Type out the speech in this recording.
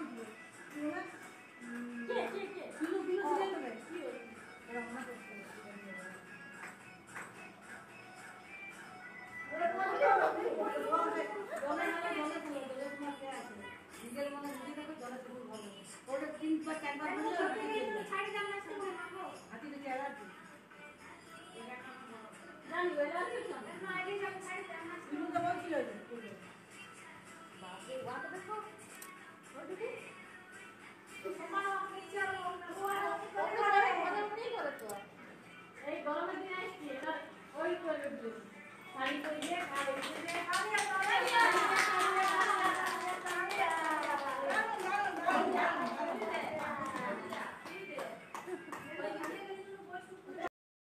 Não é? ওই করে দিল শাড়ি পরে দিয়ে খাবে